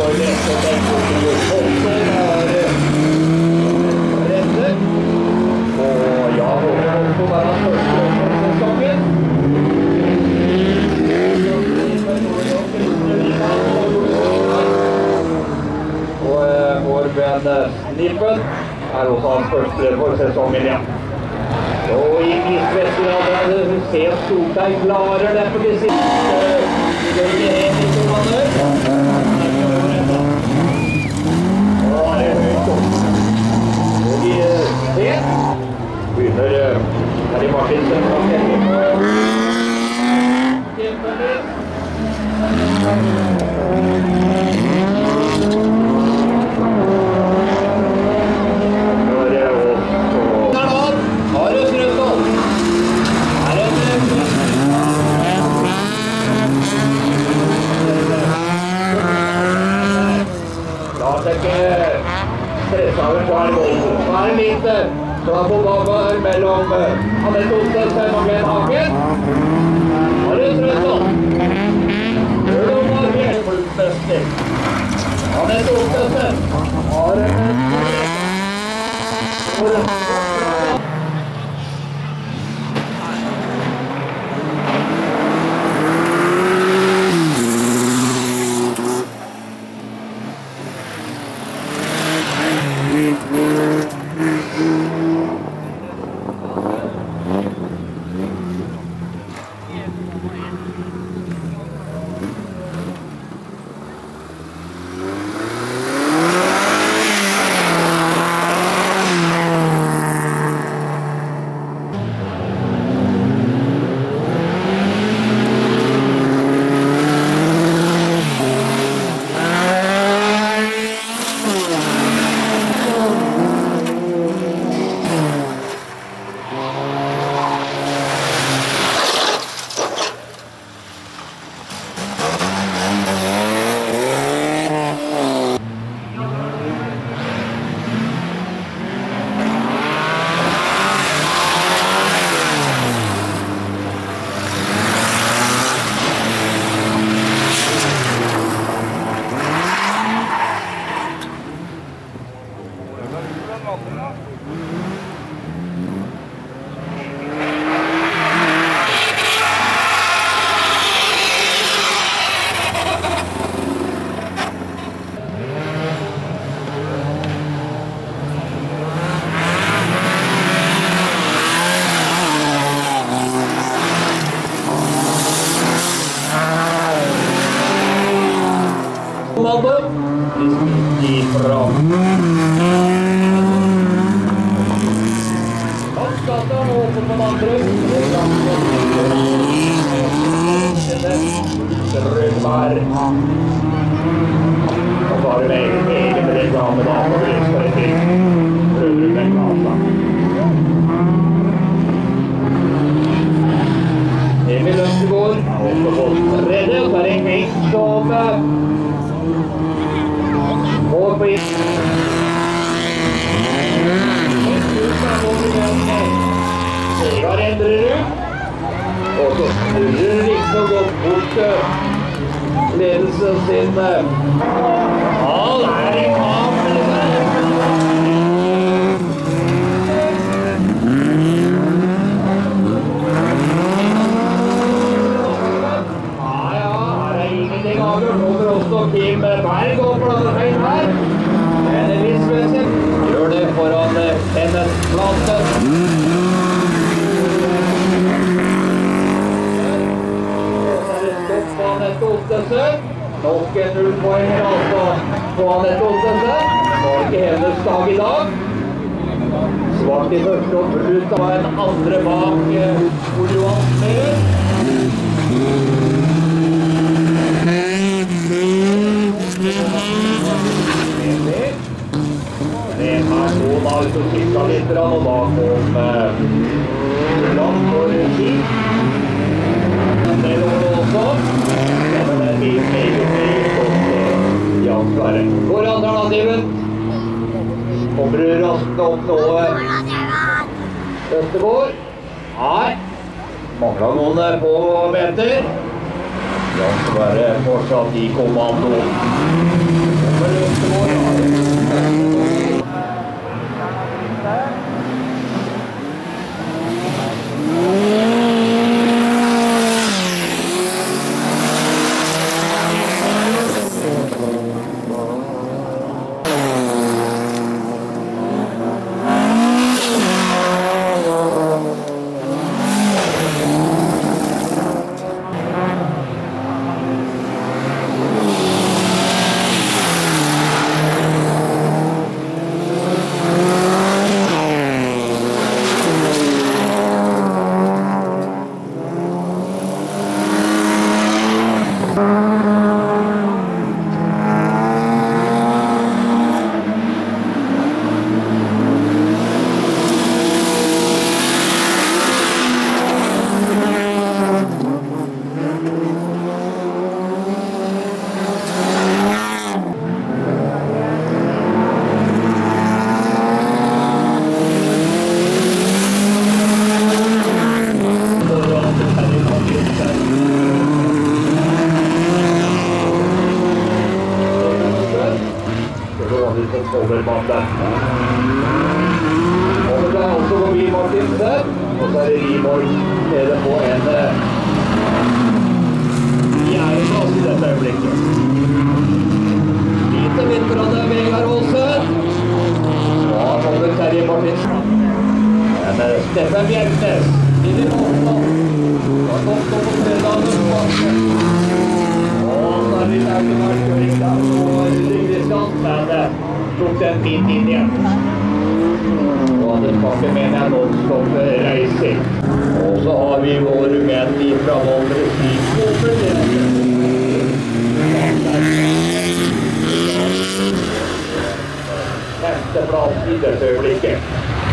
med for neste tempo. Holter har reddet. Og ja, Holten er hans første for sesongen. Og eh, vår venn eh, Snippen er også hans første for sesongen, ja. Og i isvestgrader ser Solteig klarer det på de siste Går 3 begynner Harry Martinsen å stelle på. Og det er det en ving som eh. Og så liksom ledelsen sin. Det er i kamp. Ja, ja, her er ingenting avgjort. Nå kommer også Kim Berg opp på denne feil her. Men Lisbeth gjør det foran eh, Kenneth Plate. Så er det stopp på Anette Ottesen. Nok en nullpoenger altså på Anette Olsense. Var ikke hennes dag i dag. Svart i første og brutt av en andre bak eh, Ole Johan Smeer. Er noen av som kikka litt, og da kom eh, Land for lå også. Det er godt. Eh, Jan Sverre. Hvor er alternativet? Kommer du raskt opp nå? eh? Østegård. Nei. Mangla noen der på meter. Ja, så være fortsatt i kommando. Kommer Østegård. Overmannen. Og det er også forbi Martinsen. Og så er det Riborg nede på en fjerdeplass i dette øyeblikket. Lite midt foran deg, Vegard Aasen. Da kommer Terje Martinsen. Steffen Bjerknes inn i. Da kom det på fredagen. Og så det litt automatkjøring der på Kristian, men eh, tok den fint inn igjen. Og den pakken mener jeg non-stop reising. Og så har vi vår menn fra Valdres Sykdommer. Femteplass i dette øyeblikket.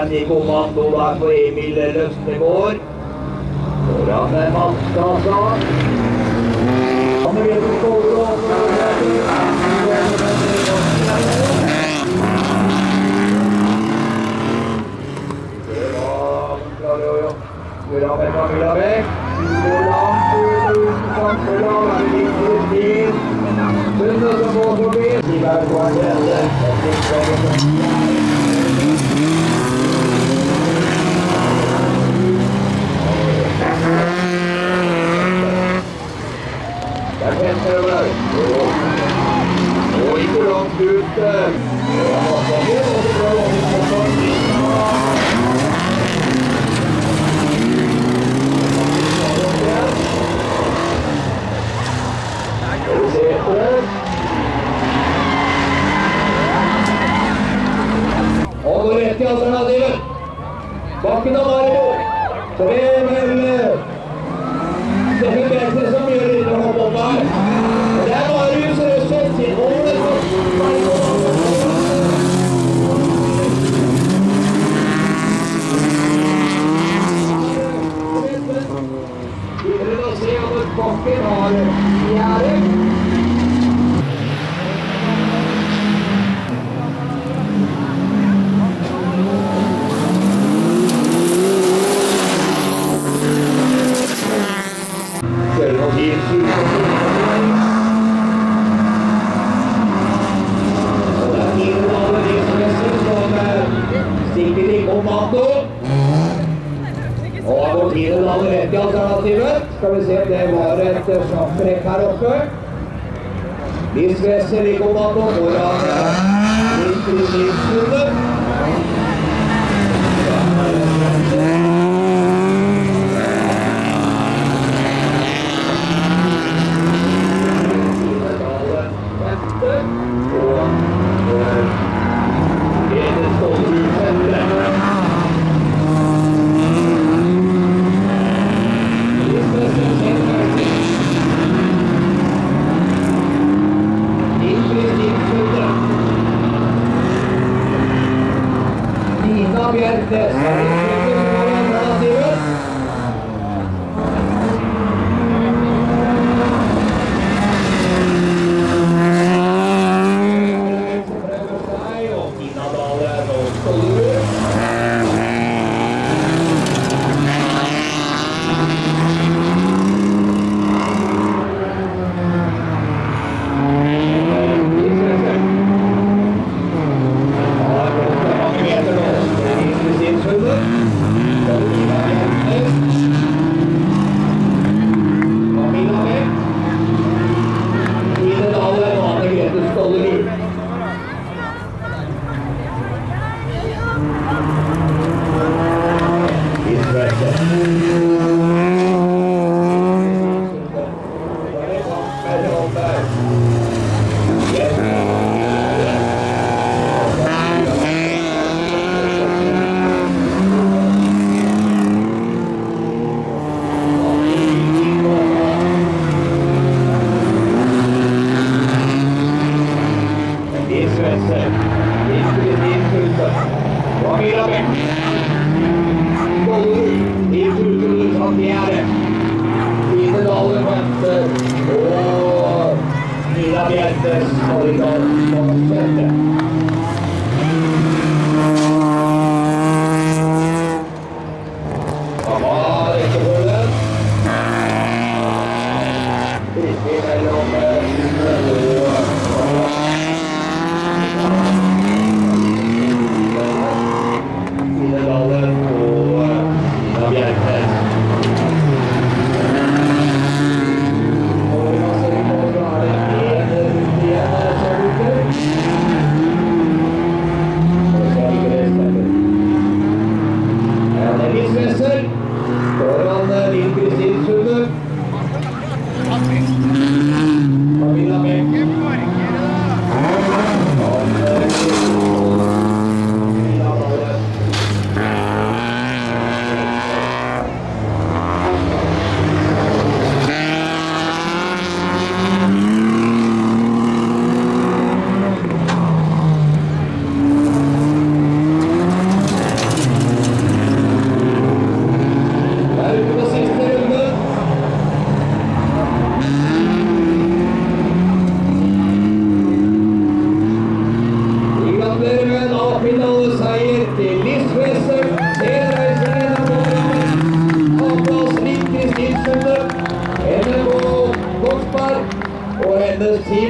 igjen i kommando der for Emil Løftegård. Foran med Matkassa. Camilla Beck, Camilla Beck, Camilla Beck,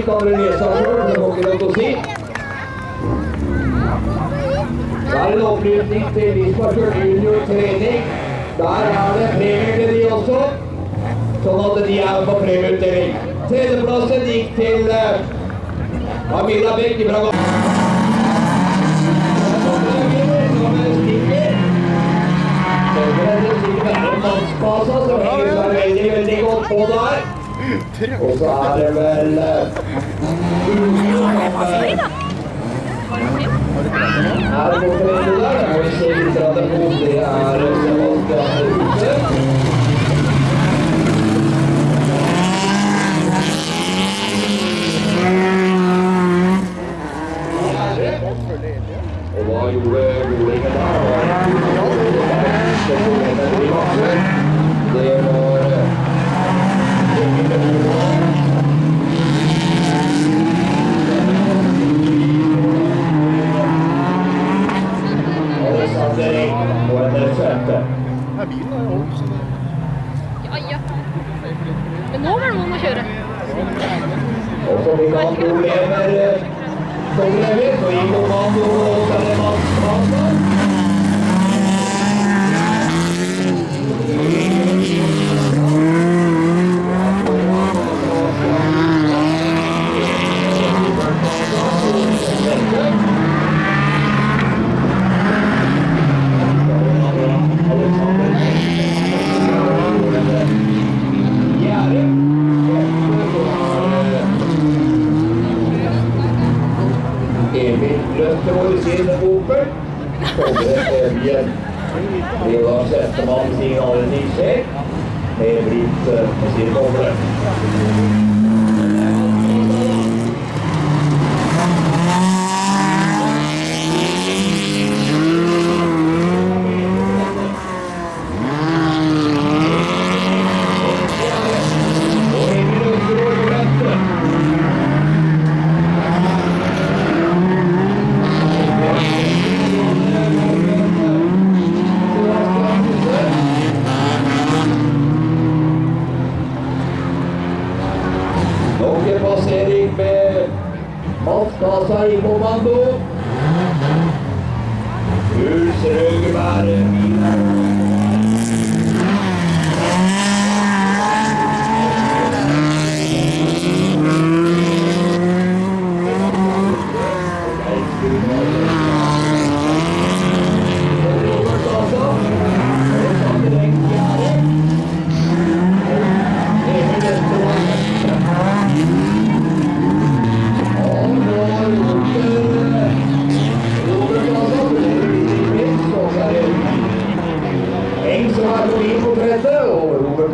Lese av sjøl, det må ikke lov å si. Da er det en opplysning til de junior trening. Der er det premier til de også, sånn at de er på premieutdeling. Tredjeplassen gikk til eh, det er en mannsfasa, som henger seg veldig, veldig godt på der. Og så er det vel eh, Er det å flere der? Da må vi se litt av det mot. Det er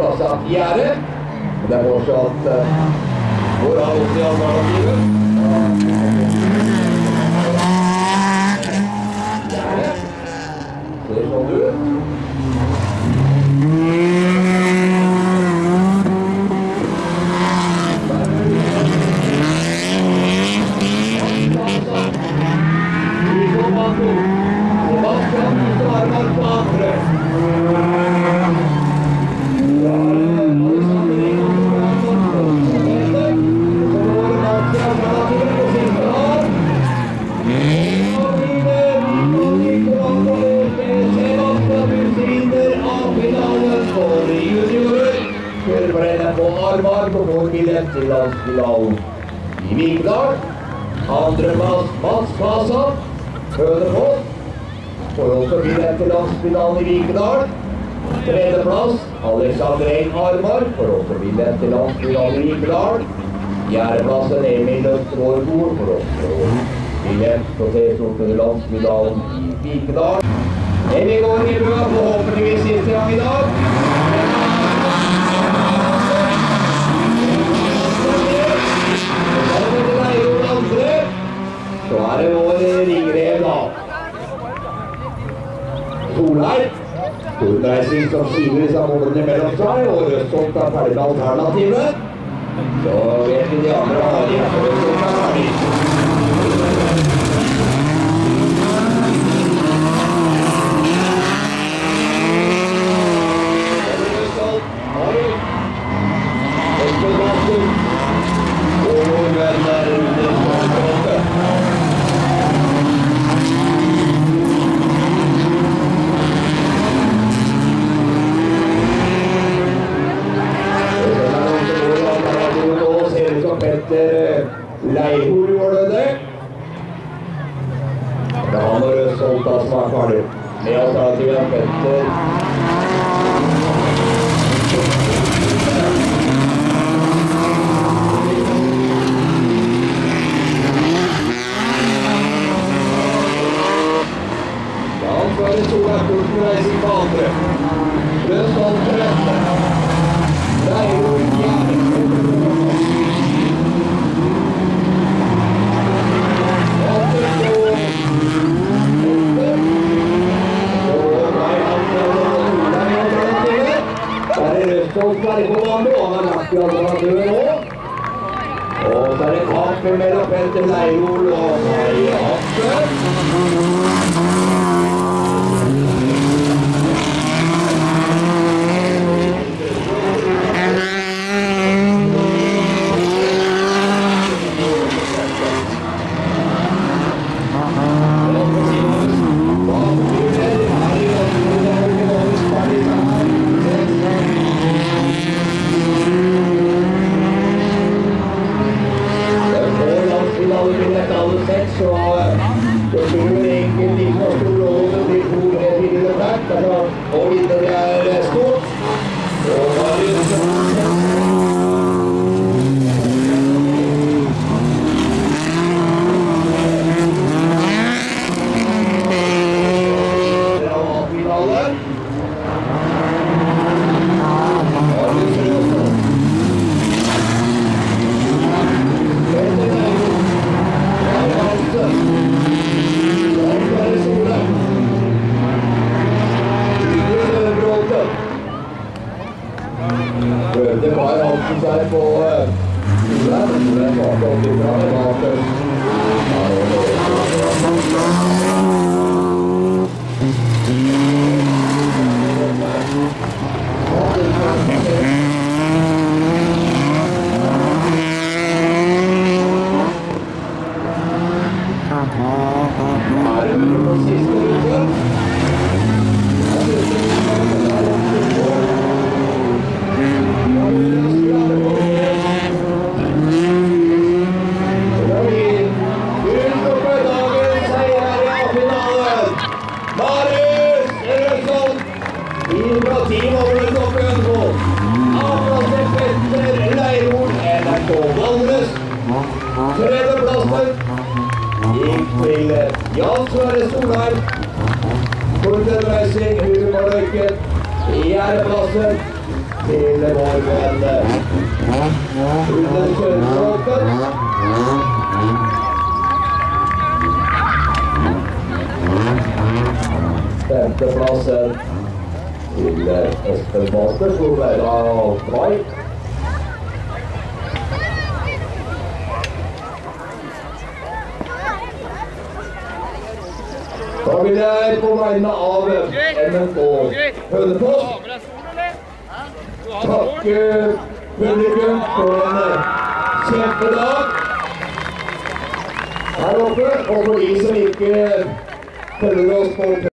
og seg av gjerdet. Det er fortsatt uh, hvor har vi alternativet? Fjerde. Ser sånn ut. Til landsfinalen i Vikedal. Andreplass Mats Kasa, Hønefoss. Får også billett til landsfinalen i Vikedal. Tredjeplass Alexander Eng Armar. Får også billett til landsfinalen i Vikedal. Fjerdeplassen Emil Østergaard Bol. Får også billett til T-skjorte til landsfinalen i Vikedal. Emil går i bua, forhåpentligvis siste gang i dag. Så er det vår ringrev, da. Solheim. Storreising som skyver disse målene mellom seg, og Rødstolt er ferdig med alternativet. Så vet vi de andre har de. Rødstolt er ferdig. Rødstolt har Espen Bassen. Og Petter Leihol gjorde det. Det var når Solta som var ferdig. Med alternativet Petter Ja, så er det Kursen Reising på andre. Røsvold tredje. Leihol fjerde. Og så er det kamp mellom Petter Leirol og Marie Aksel. Og videre er stort. Og Marius Finalen. Prøvde bare halsen seg på eh, Sola, gikk til Jan Sverre Solheim. Torstein Reising, Humorløyken. Fjerdeplassen til vår venn Rune Kjønsbråten. Femteplassen til Espen Baster, Solveig Altvei. Da vil jeg på vegne av NRK Hønefoss takke publikum for en kjempedag her oppe. Og for de som ikke følger oss på